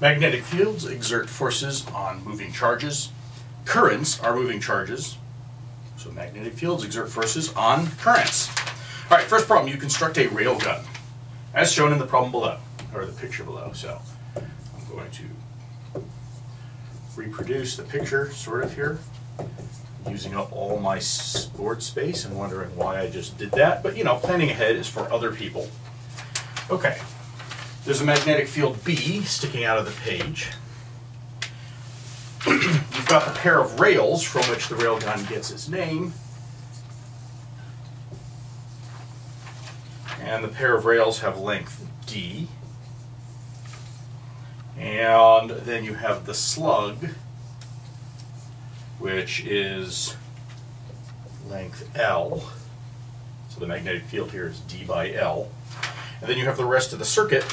Magnetic fields exert forces on moving charges. Currents are moving charges. So magnetic fields exert forces on currents. All right, first problem, you construct a rail gun, as shown in the problem below, or the picture below. So I'm going to reproduce the picture sort of here, using up all my board space and wondering why I just did that. But you know, planning ahead is for other people. Okay, there's a magnetic field B sticking out of the page. You've got the pair of rails from which the railgun gets its name. And the pair of rails have length D. And then you have the slug, which is length L. So the magnetic field here is D by L. And then you have the rest of the circuit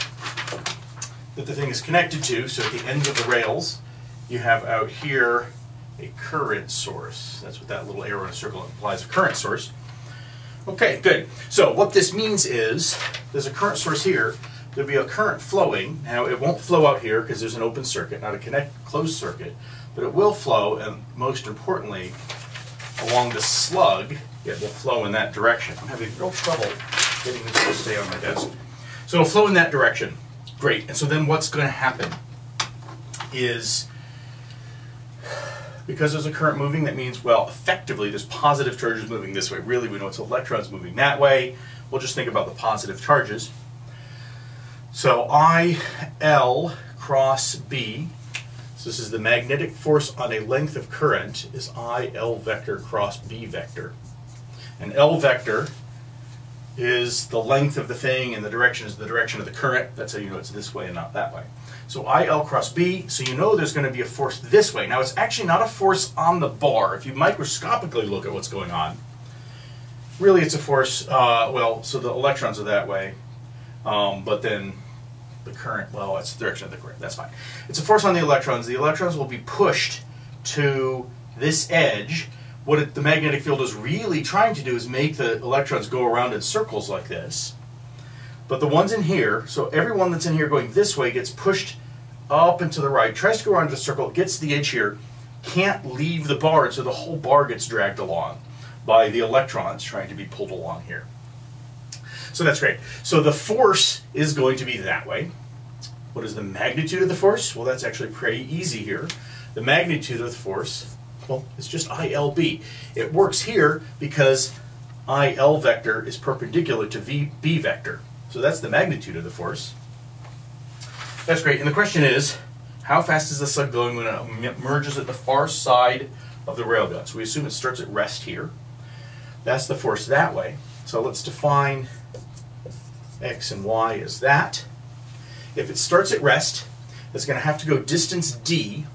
that the thing is connected to. So at the end of the rails, you have out here a current source. That's what that little arrow in a circle implies, a current source. Okay, good. So what this means is there's a current source here. There'll be a current flowing. Now it won't flow out here because there's an open circuit, not a connect closed circuit, but it will flow, and most importantly, along the slug, it will flow in that direction. I'm having real trouble getting this to stay on my desk. So it'll flow in that direction. Great. And so then what's going to happen is because there's a current moving, that means, well, effectively there's positive charges moving this way. Really, we know it's electrons moving that way. We'll just think about the positive charges. So I, L cross B, so this is the magnetic force on a length of current, is I, L vector cross B vector. And L vector is the length of the thing and the direction is the direction of the current. That's how you know it's this way and not that way. So IL cross B, so you know there's going to be a force this way. Now it's actually not a force on the bar. If you microscopically look at what's going on, really it's a force, uh, well, so the electrons are that way, um, but then the current, well, it's the direction of the current, that's fine. It's a force on the electrons. The electrons will be pushed to this edge. What it, the magnetic field is really trying to do is make the electrons go around in circles like this. But the ones in here, so everyone that's in here going this way gets pushed up and to the right, tries to go around the circle, gets the edge here, can't leave the bar, and so the whole bar gets dragged along by the electrons trying to be pulled along here. So that's great. So the force is going to be that way. What is the magnitude of the force? Well, that's actually pretty easy here. The magnitude of the force, well, it's just ILB. It works here because IL vector is perpendicular to VB vector. So that's the magnitude of the force. That's great. And the question is, how fast is the slug going when it merges at the far side of the railgun? So we assume it starts at rest here. That's the force that way. So let's define x and y as that. If it starts at rest, it's going to have to go distance d.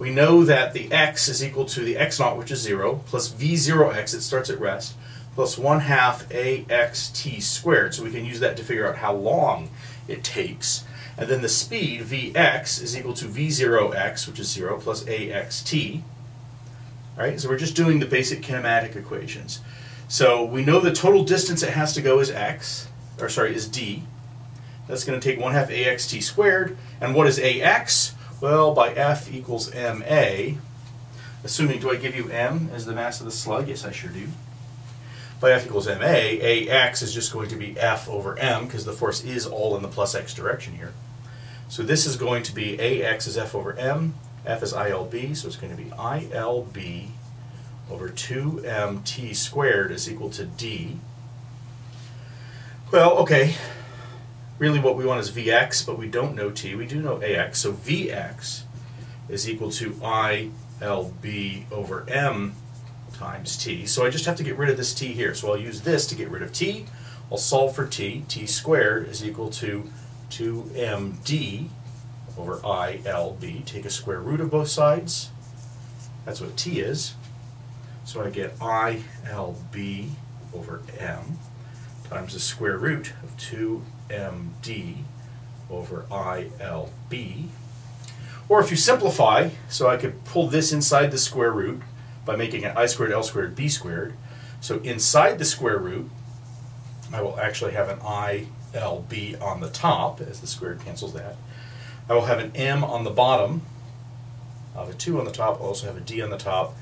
We know that the x is equal to the x naught, which is 0, plus v0x, it starts at rest, plus 1 half axt squared. So we can use that to figure out how long it takes. And then the speed, vx, is equal to v0x, which is 0, plus axt. Right, so we're just doing the basic kinematic equations. So we know the total distance it has to go is x, or sorry, is d. That's going to take 1 half axt squared. And what is ax? Well, by F equals ma, assuming, do I give you m as the mass of the slug? Yes, I sure do. By F equals ma, ax is just going to be F over m, because the force is all in the plus x direction here. So this is going to be ax is F over m, F is ILB, so it's going to be ILB over 2mt squared is equal to d. Well, okay, really what we want is Vx, but we don't know t, we do know Ax, so Vx is equal to ILB over m times t. So I just have to get rid of this t here. So I'll use this to get rid of t. I'll solve for t. t squared is equal to 2md over ILB. Take a square root of both sides. That's what t is. So I get ILB over m times the square root of 2 md over ILB. Or if you simplify, so I could pull this inside the square root by making it i squared l squared b squared. So inside the square root, I will actually have an ILB on the top, as the squared cancels that. I will have an M on the bottom. I'll have a 2 on the top. I'll also have a D on the top.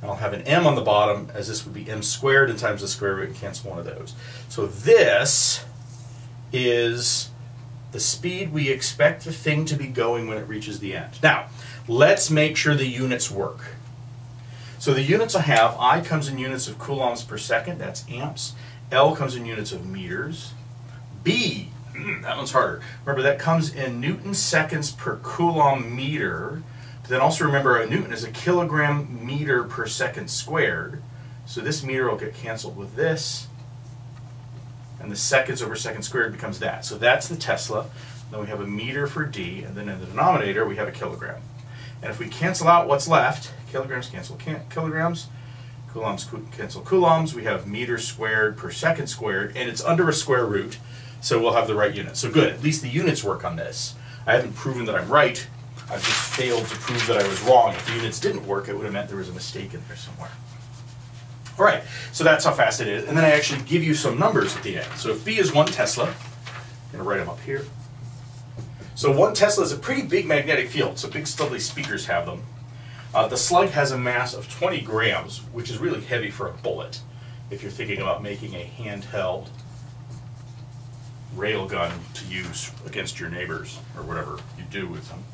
And I'll have an M on the bottom, as this would be M squared and times the square root and cancel one of those. So this is the speed we expect the thing to be going when it reaches the end. Now, let's make sure the units work. So the units I have, I comes in units of coulombs per second, that's amps. L comes in units of meters. B, hmm, that one's harder. Remember, that comes in newton seconds per coulomb meter. But then also remember, a newton is a kilogram meter per second squared. So this meter will get canceled with this and the seconds over second squared becomes that. So that's the Tesla. Then we have a meter for D, and then in the denominator we have a kilogram. And if we cancel out what's left, kilograms cancel kilograms, coulombs cancel coulombs, we have meters squared per second squared, and it's under a square root, so we'll have the right unit. So good, at least the units work on this. I haven't proven that I'm right, I've just failed to prove that I was wrong. If the units didn't work, it would have meant there was a mistake in there somewhere. All right, so that's how fast it is. And then I actually give you some numbers at the end. So if B is one Tesla, I'm gonna write them up here. So one Tesla is a pretty big magnetic field, so big stubbly speakers have them. Uh, the slug has a mass of 20 grams, which is really heavy for a bullet if you're thinking about making a handheld railgun to use against your neighbors or whatever you do with them.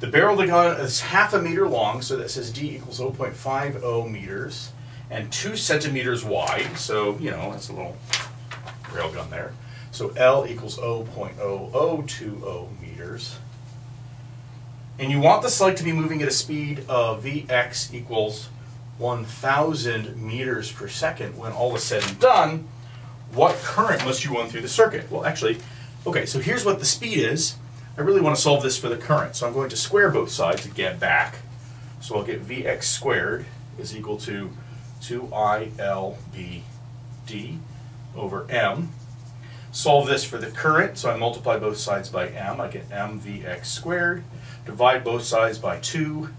The barrel of the gun is half a meter long, so that says D equals 0.50 meters and two centimeters wide, so you know that's a little railgun there. So L equals 0.0020 meters. And you want the slug to be moving at a speed of Vx equals 1,000 meters per second when all is said and done. What current must you run through the circuit? Well, actually, okay, so here's what the speed is. I really want to solve this for the current, so I'm going to square both sides to get back. So I'll get Vx squared is equal to 2ILBD over M. Solve this for the current, so I multiply both sides by M. I get MVX squared. Divide both sides by 2LBD.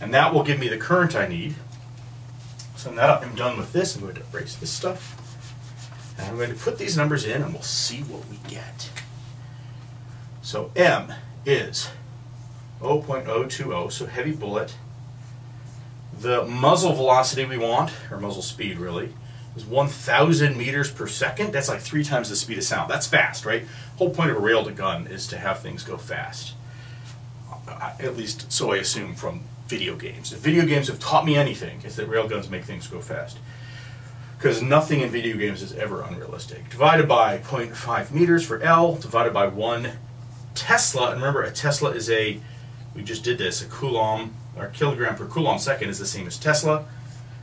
And that will give me the current I need. So now I'm done with this, I'm going to erase this stuff. And I'm going to put these numbers in and we'll see what we get. So M is 0.020, so heavy bullet, the muzzle velocity we want, or muzzle speed really, is 1,000 meters per second. That's like three times the speed of sound. That's fast, right? whole point of a rail to gun is to have things go fast. At least so I assume from video games. If video games have taught me anything, it's that railguns make things go fast. Because nothing in video games is ever unrealistic. Divided by 0.5 meters for L, divided by 1 Tesla, and remember a Tesla is a, we just did this, a coulomb our kilogram per coulomb second is the same as Tesla.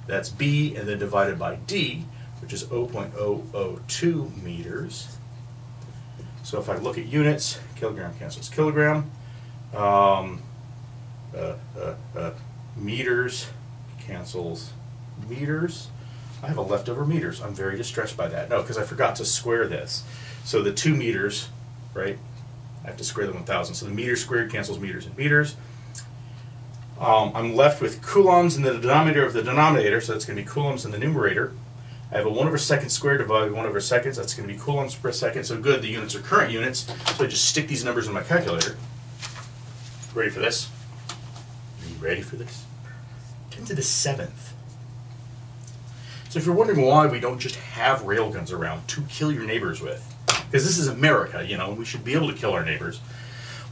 That's B, and then divided by D, which is 0.002 meters. So if I look at units, kilogram cancels kilogram. Um, uh, uh, uh, meters cancels meters. I have a leftover meters. I'm very distressed by that. No, because I forgot to square this. So the two meters, right? I have to square them 1,000. So the meter squared cancels meters and meters. Um, I'm left with coulombs in the denominator of the denominator, so that's going to be coulombs in the numerator. I have a 1 over second squared divided by 1 over seconds. That's going to be coulombs per second. So good, the units are current units. So I just stick these numbers in my calculator. Ready for this? Are you ready for this? 10 to the 7th. So if you're wondering why we don't just have railguns around to kill your neighbors with, because this is America, you know, we should be able to kill our neighbors.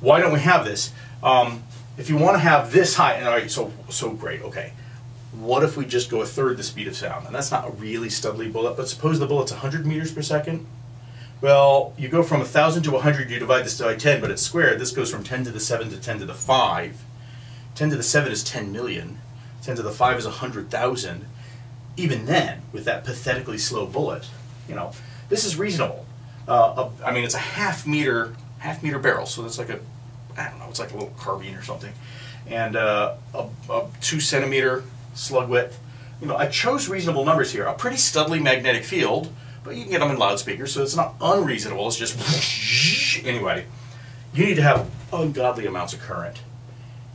Why don't we have this? Um, if you want to have this high, and all right, so so great, okay. What if we just go a third the speed of sound? And that's not a really studly bullet, but suppose the bullet's 100 meters per second. Well, you go from 1,000 to 100, you divide this by 10, but it's squared. This goes from 10 to the 7 to 10 to the 5. 10 to the 7 is 10 million. 10 to the 5 is 100,000. Even then, with that pathetically slow bullet, you know, this is reasonable. Uh, I mean, it's a half meter, half meter barrel, so that's like a I don't know, it's like a little carbine or something, and uh, a, a, two centimeter slug width. You know, I chose reasonable numbers here. A pretty studly magnetic field, but you can get them in loudspeakers, so it's not unreasonable. It's just anyway. You need to have ungodly amounts of current,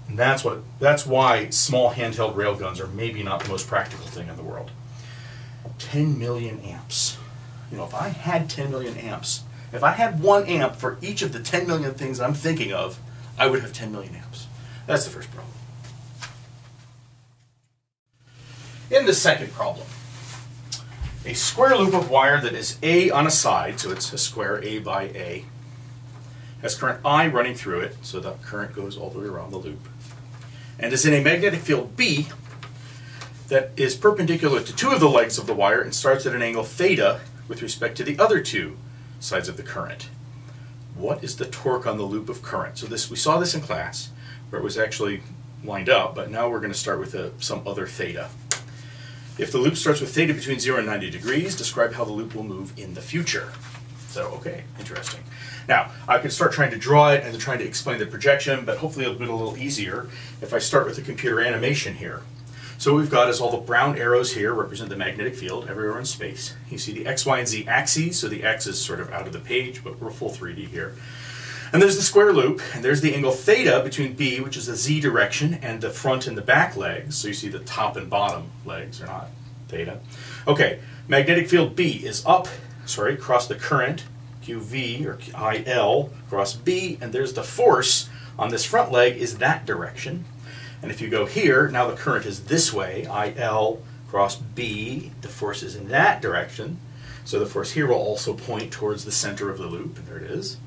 and that's what that's why small handheld railguns are maybe not the most practical thing in the world. 10 million amps. You know, if I had 10 million amps, If I had one amp for each of the 10 million things I'm thinking of, I would have 10 million amps. That's the first problem. In the second problem, a square loop of wire that is A on a side, so it's a square A by A, has current I running through it, so the current goes all the way around the loop, and is in a magnetic field B that is perpendicular to two of the legs of the wire and starts at an angle theta with respect to the other two sides of the current. What is the torque on the loop of current? So this we saw this in class, where it was actually lined up, but now we're going to start with a, some other theta. If the loop starts with theta between 0 and 90 degrees, describe how the loop will move in the future. So, okay, interesting. Now, I can start trying to draw it and trying to explain the projection, but hopefully it'll be a little easier if I start with the computer animation here. So what we've got is all the brown arrows here represent the magnetic field everywhere in space. You see the x, y, and z axes, so the x is sort of out of the page, but we're full 3D here. And there's the square loop, and there's the angle theta between B, which is the z direction, and the front and the back legs. So you see the top and bottom legs are not theta. Okay, magnetic field B is up, sorry, across the current, QV or IL, across B, and there's the force on this front leg is that direction. And if you go here, now the current is this way, IL cross B, the force is in that direction. So the force here will also point towards the center of the loop, and there it is.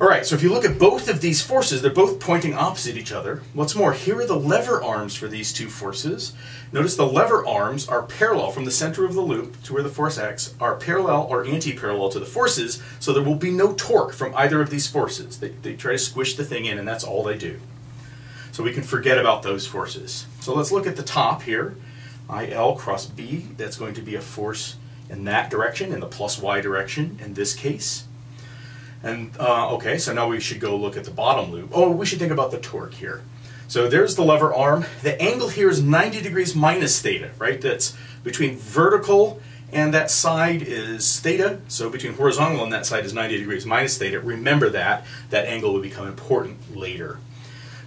All right, so if you look at both of these forces, they're both pointing opposite each other. What's more, here are the lever arms for these two forces. Notice the lever arms are parallel from the center of the loop to where the force acts, are parallel or anti-parallel to the forces, so there will be no torque from either of these forces. They, they try to squish the thing in, and that's all they do. So we can forget about those forces. So let's look at the top here. IL cross B, that's going to be a force in that direction, in the plus Y direction in this case. And uh, okay, so now we should go look at the bottom loop. Oh, we should think about the torque here. So there's the lever arm. The angle here is 90 degrees minus theta, right? That's between vertical and that side is theta. So between horizontal and that side is 90 degrees minus theta. Remember that. That angle will become important later.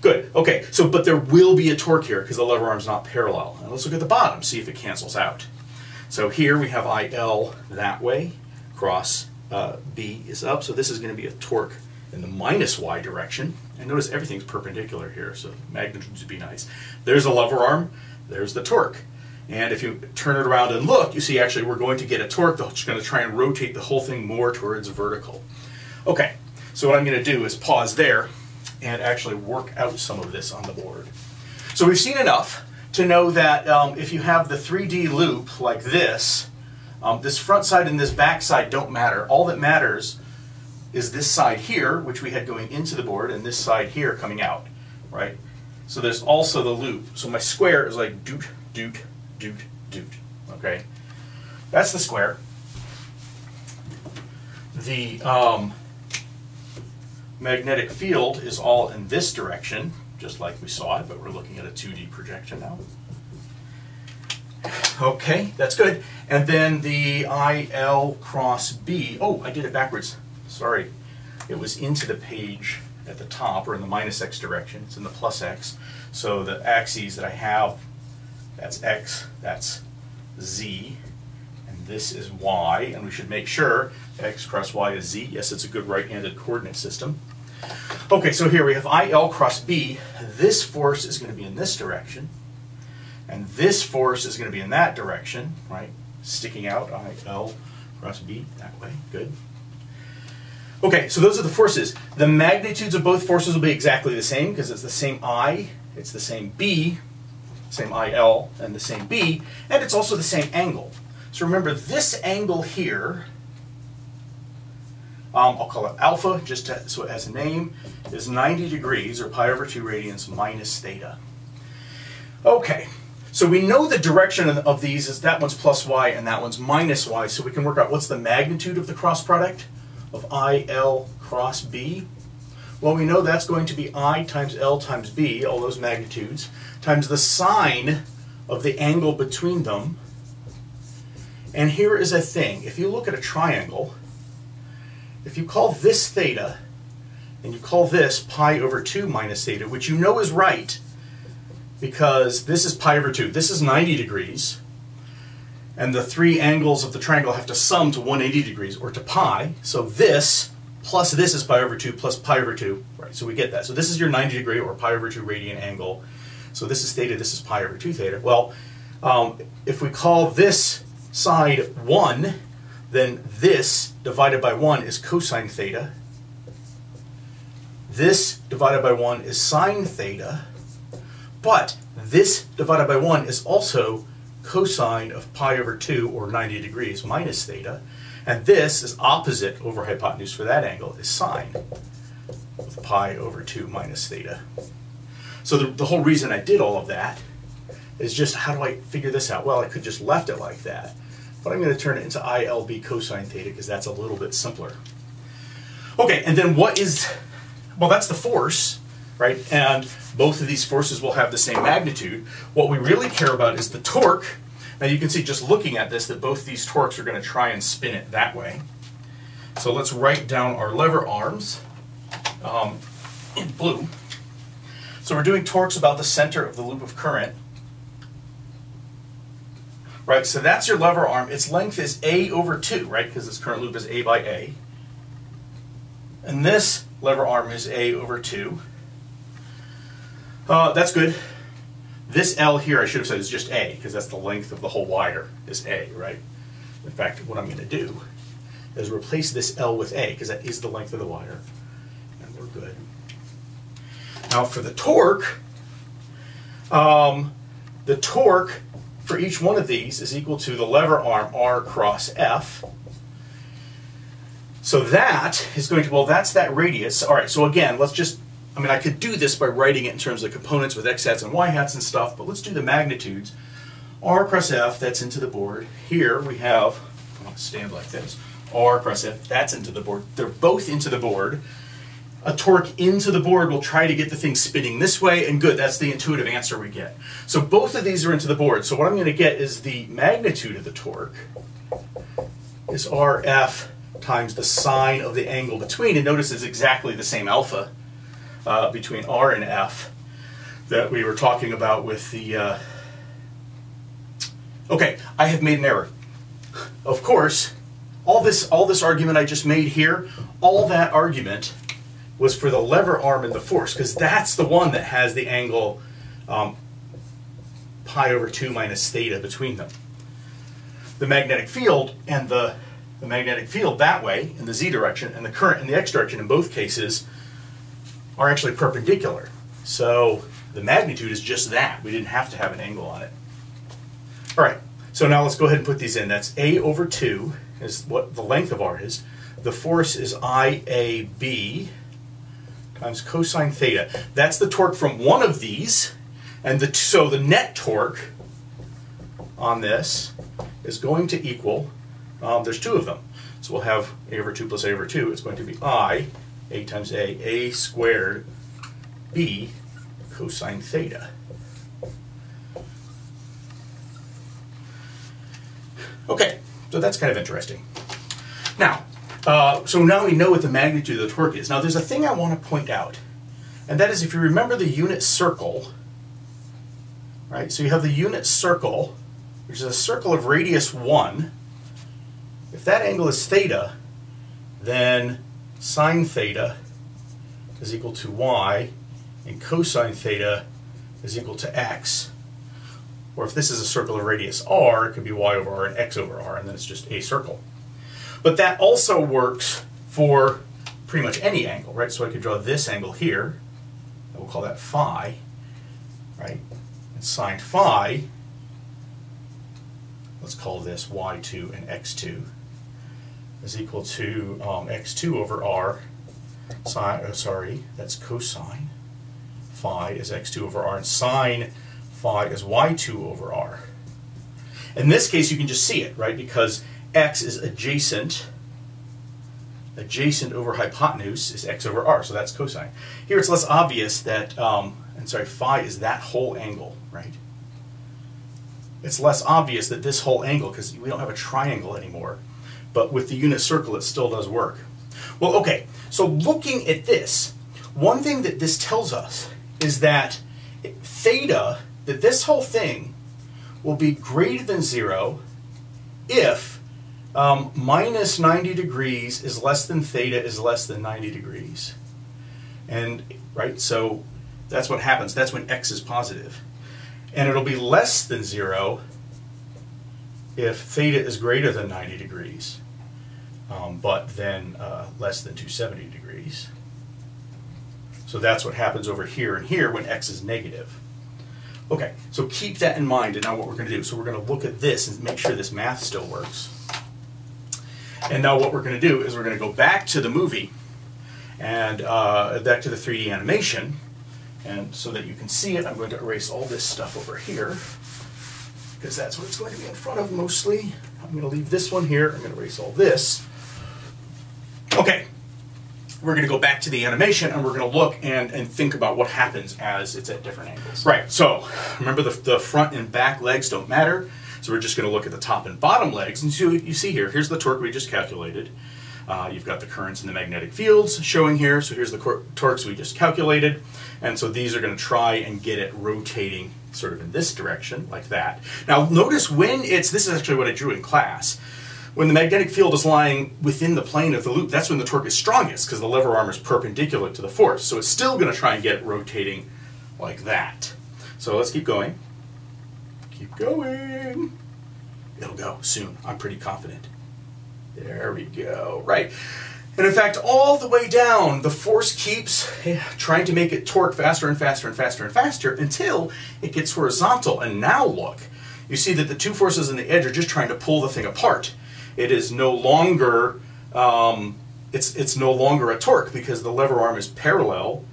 Good. Okay, so but there will be a torque here because the lever arm is not parallel. And let's look at the bottom, see if it cancels out. So here we have IL that way, cross uh, B is up, so this is going to be a torque in the minus y direction. And notice everything's perpendicular here, so magnitudes would be nice. There's a lever arm, there's the torque. And if you turn it around and look, you see actually we're going to get a torque that's going to try and rotate the whole thing more towards vertical. Okay, so what I'm going to do is pause there and actually work out some of this on the board. So we've seen enough to know that um, if you have the 3D loop like this, um, this front side and this back side don't matter. All that matters is this side here, which we had going into the board, and this side here coming out, right? So there's also the loop. So my square is like doot, doot, doot, doot, okay? That's the square. The um, magnetic field is all in this direction, just like we saw it, but we're looking at a 2D projection now. Okay, that's good. And then the IL cross B. Oh, I did it backwards. Sorry. It was into the page at the top, or in the minus x direction. It's in the plus x. So the axes that I have, that's x, that's z, this is y. And we should make sure x cross y is z. Yes, it's a good right-handed coordinate system. Okay, so here we have IL cross B. This force is going to be in this direction. And this force is going to be in that direction, right? Sticking out, IL cross B, that way, good. Okay, so those are the forces. The magnitudes of both forces will be exactly the same because it's the same I, it's the same B, same IL, and the same B, and it's also the same angle. So remember, this angle here, um, I'll call it alpha, just to, so it has a name, is 90 degrees, or pi over 2 radians minus theta. Okay, so we know the direction of these is that one's plus y and that one's minus y, so we can work out what's the magnitude of the cross product of IL cross B. Well, we know that's going to be I times L times B, all those magnitudes, times the sine of the angle between them. And here is a thing. If you look at a triangle, if you call this theta, and you call this pi over 2 minus theta, which you know is right, because this is pi over 2. This is 90 degrees. and the three angles of the triangle have to sum to 180 degrees or to pi. So this plus this is pi over 2 plus pi over 2, right? So we get that. So this is your 90 degree or pi over 2 radian angle. So this is theta, this is pi over 2 theta. Well, um, if we call this side 1, then this divided by 1 is cosine theta. This divided by 1 is sine theta. But this divided by 1 is also cosine of pi over 2, or 90 degrees, minus theta. And this is opposite over hypotenuse for that angle, is sine of pi over 2 minus theta. So the, the whole reason I did all of that is just how do I figure this out? Well, I could just left it like that, but I'm going to turn it into ILB cosine theta because that's a little bit simpler. Okay, and then what is, well, that's the force, right? And both of these forces will have the same magnitude. What we really care about is the torque. Now you can see just looking at this that both these torques are going to try and spin it that way. So let's write down our lever arms um, in blue. So we're doing torques about the center of the loop of current. Right, so that's your lever arm. Its length is A over 2, right, because this current loop is A by A. And this lever arm is A over 2. Uh, that's good. This L here, I should have said, is just A, because that's the length of the whole wire, is A, right? In fact, what I'm going to do is replace this L with A, because that is the length of the wire. And we're good. Now for the torque, um, the torque for each one of these is equal to the lever arm R cross F. So that is going to, well, that's that radius. All right, so again, let's just I mean, I could do this by writing it in terms of components with x hats and y hats and stuff, but let's do the magnitudes. R cross F, that's into the board. Here we have, stand like this, R cross F, that's into the board. They're both into the board. A torque into the board will try to get the thing spinning this way, and good, that's the intuitive answer we get. So both of these are into the board. So what I'm going to get is the magnitude of the torque is RF times the sine of the angle between, and notice it's exactly the same alpha uh, between R and F that we were talking about with the. Uh... Okay, I have made an error. Of course, all this all this argument I just made here, all that argument was for the lever arm and the force because that's the one that has the angle um, pi over 2 minus theta between them. The magnetic field and the, the magnetic field that way in the z direction and the current in the x direction in both cases are actually perpendicular. So the magnitude is just that. We didn't have to have an angle on it. All right, so now let's go ahead and put these in. That's A over 2 is what the length of R is. The force is IAB times cosine theta. That's the torque from one of these. And the, so the net torque on this is going to equal, um, there's two of them. So we'll have A over 2 plus A over 2. It's going to be I a times a, a squared b cosine theta. Okay, so that's kind of interesting. Now, uh, so now we know what the magnitude of the torque is. Now there's a thing I want to point out, and that is if you remember the unit circle, right, so you have the unit circle, which is a circle of radius 1. If that angle is theta, then sine theta is equal to y and cosine theta is equal to x. Or if this is a circle of radius r, it could be y over r and x over r, and then it's just a circle. But that also works for pretty much any angle, right? So I could draw this angle here, and we'll call that phi, right? And sine phi, let's call this y2 and x2 is equal to um, x2 over r, sine, oh, sorry, that's cosine. Phi is x2 over r, and sine phi is y2 over r. In this case, you can just see it, right? Because x is adjacent. Adjacent over hypotenuse is x over r, so that's cosine. Here it's less obvious that, um, and sorry, phi is that whole angle, right? It's less obvious that this whole angle, because we don't have a triangle anymore, but with the unit circle it still does work. Well, okay, so looking at this, one thing that this tells us is that theta, that this whole thing will be greater than zero if um, minus 90 degrees is less than theta is less than 90 degrees. And, right, so that's what happens. That's when x is positive. And it'll be less than 0 if theta is greater than 90 degrees, um, but then uh, less than 270 degrees. So that's what happens over here and here when x is negative. Okay, so keep that in mind, and now what we're going to do, so we're going to look at this and make sure this math still works. And now what we're going to do is we're going to go back to the movie, and uh, back to the 3D animation, and so that you can see it, I'm going to erase all this stuff over here, because that's what it's going to be in front of mostly. I'm going to leave this one here, I'm going to erase all this. Okay, we're going to go back to the animation and we're going to look and, and think about what happens as it's at different angles. Right, so remember the, the front and back legs don't matter. So we're just going to look at the top and bottom legs. And so you see here, here's the torque we just calculated. Uh, you've got the currents and the magnetic fields showing here. So here's the torques we just calculated. And so these are going to try and get it rotating sort of in this direction, like that. Now notice when it's, this is actually what I drew in class. When the magnetic field is lying within the plane of the loop, that's when the torque is strongest because the lever arm is perpendicular to the force. So it's still going to try and get rotating like that. So let's keep going. Keep going. It'll go soon. I'm pretty confident. There we go. Right. And in fact, all the way down, the force keeps eh, trying to make it torque faster and faster and faster and faster until it gets horizontal. And now look, you see that the two forces on the edge are just trying to pull the thing apart it is no longer um, it's it's no longer a torque because the lever arm is parallel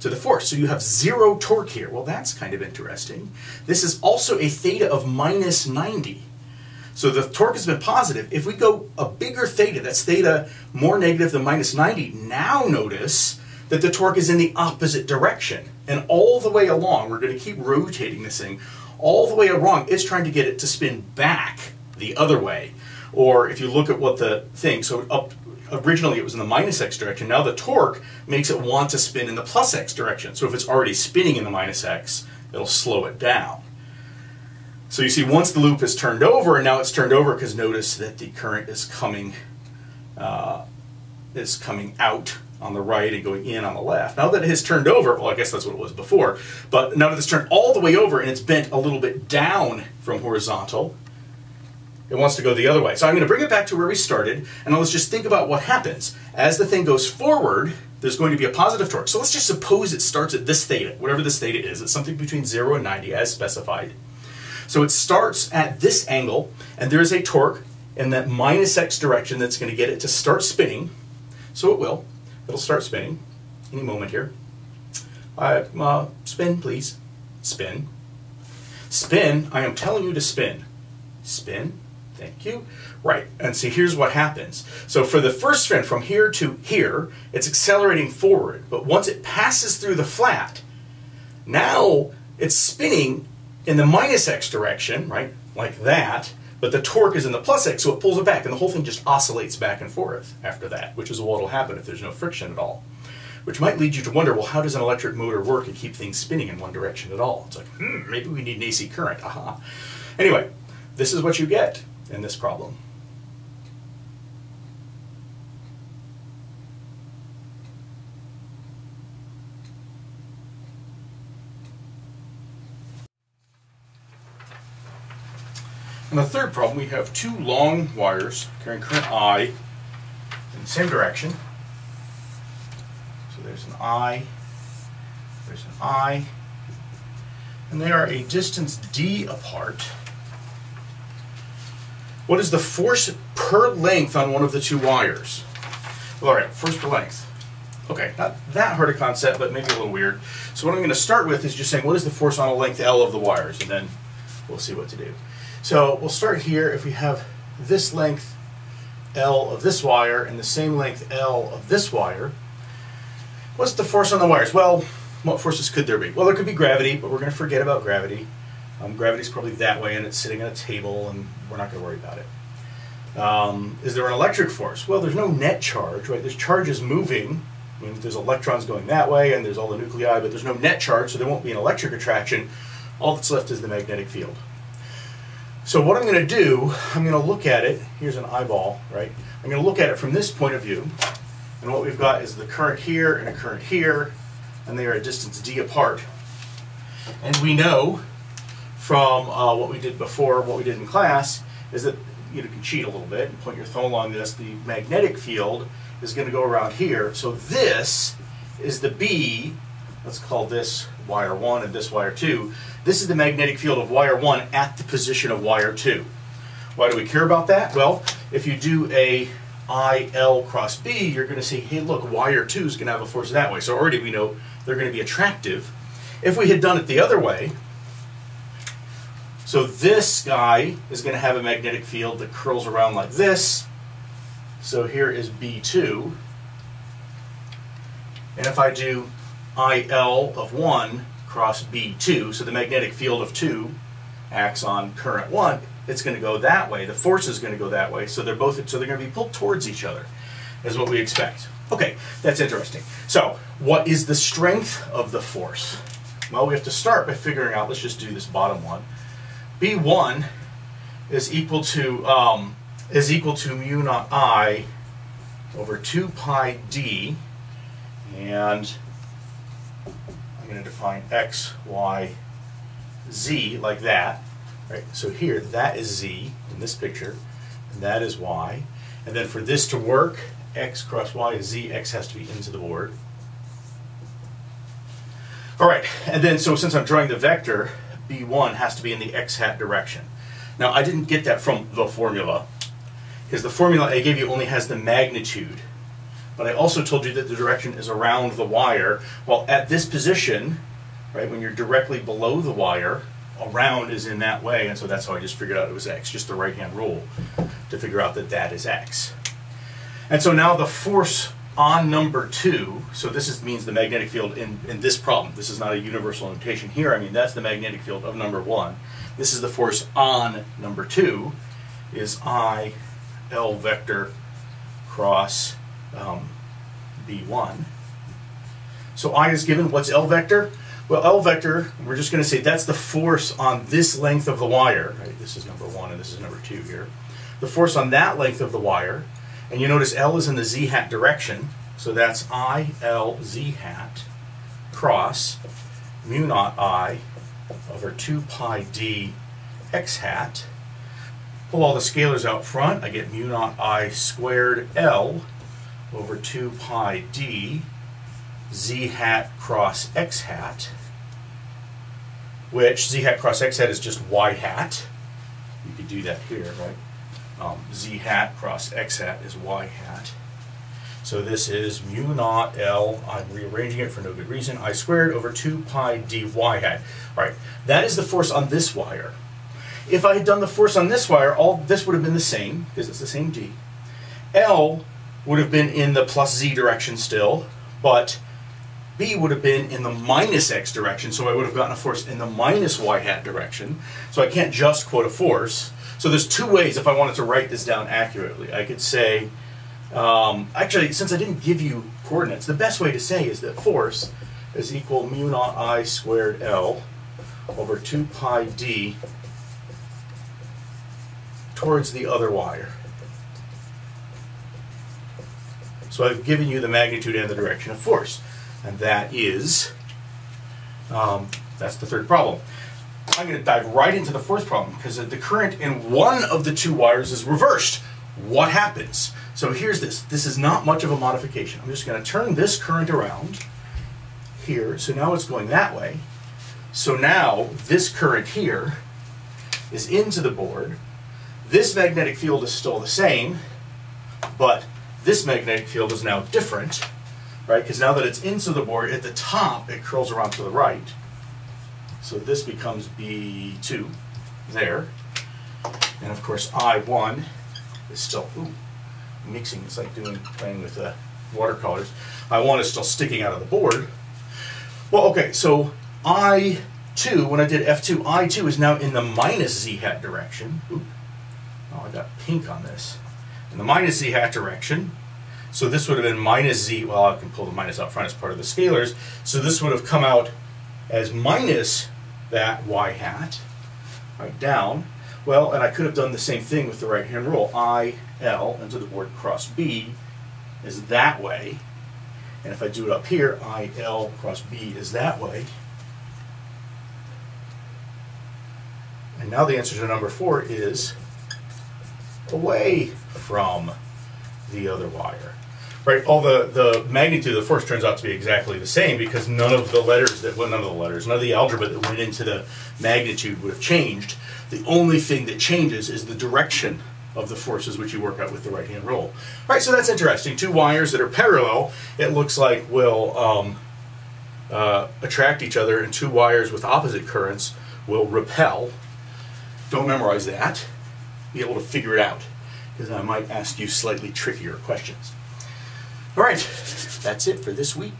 to the force. So you have zero torque here. Well, that's kind of interesting. This is also a theta of minus 90. So the torque has been positive. If we go a bigger theta, that's theta more negative than minus 90, now notice that the torque is in the opposite direction. And all the way along, we're going to keep rotating this thing, all the way along, it's trying to get it to spin back the other way. Or if you look at what the thing, so up originally it was in the minus x direction, now the torque makes it want to spin in the plus x direction. So if it's already spinning in the minus x, it'll slow it down. So you see once the loop is turned over, and now it's turned over because notice that the current is coming, uh, is coming out on the right and going in on the left. Now that it has turned over, well I guess that's what it was before, but now that it's turned all the way over and it's bent a little bit down from horizontal, it wants to go the other way. So I'm going to bring it back to where we started, and let's just think about what happens. As the thing goes forward, there's going to be a positive torque. So let's just suppose it starts at this theta, whatever this theta is. It's something between 0 and 90 as specified. So it starts at this angle, and there is a torque in that minus x direction that's going to get it to start spinning. So it will. It'll start spinning any moment here. Uh, uh, spin, please. Spin. Spin, I am telling you to spin. Spin, Thank you. Right, and see, here's what happens. So for the first spin from here to here, it's accelerating forward. But once it passes through the flat, now it's spinning in the minus x direction, right, like that, but the torque is in the plus x, so it pulls it back, and the whole thing just oscillates back and forth after that, which is what will happen if there's no friction at all. Which might lead you to wonder, well, how does an electric motor work and keep things spinning in one direction at all? It's like, hmm, maybe we need an AC current, aha. Anyway, this is what you get in this problem. In the third problem, we have two long wires carrying current I in the same direction. So there's an I, there's an I, and they are a distance d apart. What is the force per length on one of the two wires? Well, all right, force per length. Okay, not that hard a concept, but maybe a little weird. So what I'm going to start with is just saying, what is the force on a length L of the wires? And then we'll see what to do. So we'll start here. If we have this length L of this wire and the same length L of this wire, what's the force on the wires? Well, what forces could there be? Well, there could be gravity, but we're going to forget about gravity. Um, gravity's probably that way and it's sitting on a table and we're not going to worry about it. Um, is there an electric force? Well, there's no net charge, right? There's charges moving. I mean, there's electrons going that way and there's all the nuclei, but there's no net charge, so there won't be an electric attraction. All that's left is the magnetic field. So what I'm going to do, I'm going to look at it, here's an eyeball, right? I'm going to look at it from this point of view, and what we've got is the current here and a current here, and they are a distance d apart. And we know from uh, what we did before, what we did in class, is that you can cheat a little bit and point your thumb along this. The magnetic field is going to go around here. So this is the B, let's call this wire 1 and this wire 2. This is the magnetic field of wire 1 at the position of wire 2. Why do we care about that? Well, if you do a IL cross B, you're going to see, hey, look, wire 2 is going to have a force that way. So already we know they're going to be attractive. If we had done it the other way, so this guy is going to have a magnetic field that curls around like this. So here is B2. And if I do IL of 1 cross B2, so the magnetic field of 2 acts on current 1, it's going to go that way. The force is going to go that way. So they're both so they're going to be pulled towards each other is what we expect. Okay, that's interesting. So, what is the strength of the force? Well, we have to start by figuring out, let's just do this bottom one. B1 is equal to um, is equal to mu naught I over 2 pi d and I'm going to define x, y, z like that. Right? So here, that is z in this picture, and that is y. And then for this to work, x cross y is z, x has to be into the board. All right, and then so since I'm drawing the vector, b1 has to be in the x hat direction. Now I didn't get that from the formula, because the formula I gave you only has the magnitude. But I also told you that the direction is around the wire. Well, at this position, right, when you're directly below the wire, around is in that way, and so that's how I just figured out it was x, just the right-hand rule to figure out that that is x. And so now the force on number two, so this is, means the magnetic field in, in this problem. This is not a universal notation here. I mean, that's the magnetic field of number one. This is the force on number two, is I L vector cross um, B1. So I is given, what's L vector? Well, L vector, we're just going to say that's the force on this length of the wire. Right? This is number one and this is number two here. The force on that length of the wire and you notice L is in the z hat direction, so that's I L z hat cross mu naught I over 2 pi d x hat. Pull all the scalars out front, I get mu naught I squared L over 2 pi d z hat cross x hat, which z hat cross x hat is just y hat. You could do that here, right? Um, z hat cross x hat is y hat. So this is mu naught L, I'm rearranging it for no good reason, I squared over 2 pi dy hat. All right, that is the force on this wire. If I had done the force on this wire, all this would have been the same, because it's the same d. L would have been in the plus z direction still, but B would have been in the minus x direction, so I would have gotten a force in the minus y hat direction. So I can't just quote a force. So there's two ways if I wanted to write this down accurately. I could say, um, actually, since I didn't give you coordinates, the best way to say is that force is equal mu naught I squared L over 2 pi d towards the other wire. So I've given you the magnitude and the direction of force. And that is, um, that's the third problem. I'm going to dive right into the fourth problem because the current in one of the two wires is reversed. What happens? So here's this. This is not much of a modification. I'm just going to turn this current around here. So now it's going that way. So now this current here is into the board. This magnetic field is still the same, but this magnetic field is now different, right? Because now that it's into the board, at the top, it curls around to the right. So this becomes B2 there. And of course I1 is still, ooh, mixing, it's like doing, playing with watercolors. I1 is still sticking out of the board. Well, okay, so I2, when I did F2, I2 is now in the minus Z hat direction. Ooh, oh, I got pink on this. In the minus Z hat direction. So this would have been minus Z, well, I can pull the minus out front as part of the scalars. So this would have come out as minus that y hat, right down, Well, and I could have done the same thing with the right hand rule. I, L, into the board cross B is that way. And if I do it up here, I, L cross B is that way. And now the answer to number four is away from the other wire. Right, all the, the magnitude of the force turns out to be exactly the same because none of the letters that, well, none of the letters, none of the algebra that went into the magnitude would have changed. The only thing that changes is the direction of the forces which you work out with the right hand rule. Right, so that's interesting. Two wires that are parallel, it looks like will um, uh, attract each other, and two wires with opposite currents will repel. Don't memorize that. Be able to figure it out because I might ask you slightly trickier questions. All right, that's it for this week.